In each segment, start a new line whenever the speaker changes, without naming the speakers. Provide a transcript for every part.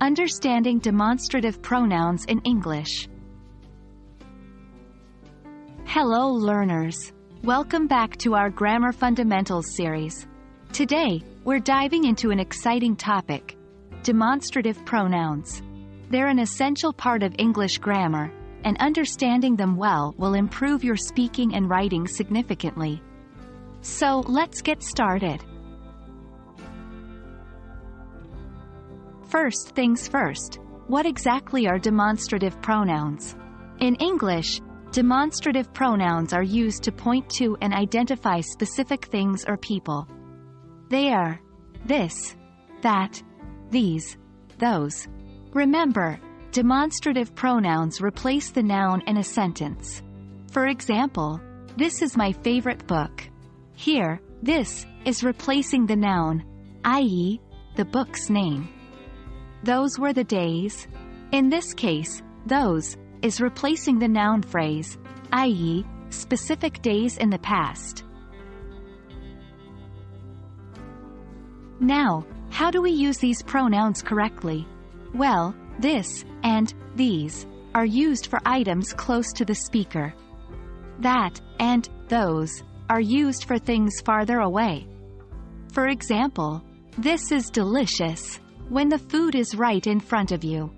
Understanding demonstrative pronouns in English. Hello learners. Welcome back to our Grammar Fundamentals series. Today, we're diving into an exciting topic. Demonstrative pronouns. They're an essential part of English grammar, and understanding them well will improve your speaking and writing significantly. So, let's get started. First things first, what exactly are demonstrative pronouns? In English, demonstrative pronouns are used to point to and identify specific things or people. They are this, that, these, those. Remember, demonstrative pronouns replace the noun in a sentence. For example, this is my favorite book. Here, this is replacing the noun, i.e., the book's name. Those were the days. In this case, those is replacing the noun phrase, i.e., specific days in the past. Now, how do we use these pronouns correctly? Well, this and these are used for items close to the speaker. That and those are used for things farther away. For example, this is delicious when the food is right in front of you.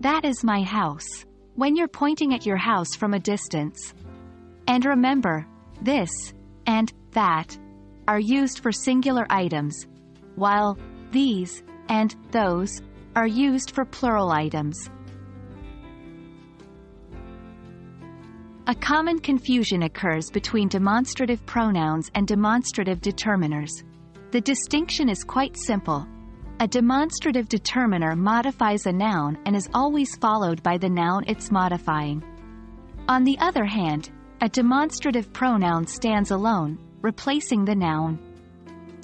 That is my house. When you're pointing at your house from a distance. And remember, this and that are used for singular items, while these and those are used for plural items. A common confusion occurs between demonstrative pronouns and demonstrative determiners. The distinction is quite simple. A demonstrative determiner modifies a noun and is always followed by the noun it's modifying. On the other hand, a demonstrative pronoun stands alone, replacing the noun.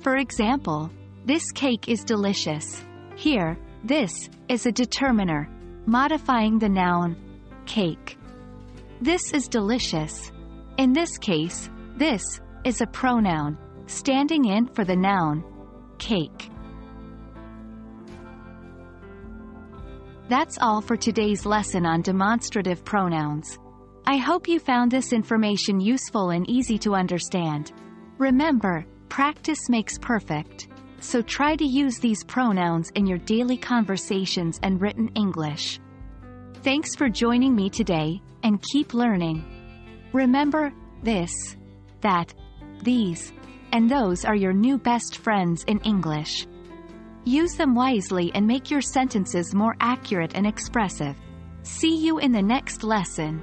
For example, this cake is delicious. Here, this is a determiner, modifying the noun cake. This is delicious. In this case, this is a pronoun, standing in for the noun cake. That's all for today's lesson on demonstrative pronouns. I hope you found this information useful and easy to understand. Remember, practice makes perfect so try to use these pronouns in your daily conversations and written English. Thanks for joining me today, and keep learning. Remember, this, that, these, and those are your new best friends in English. Use them wisely and make your sentences more accurate and expressive. See you in the next lesson.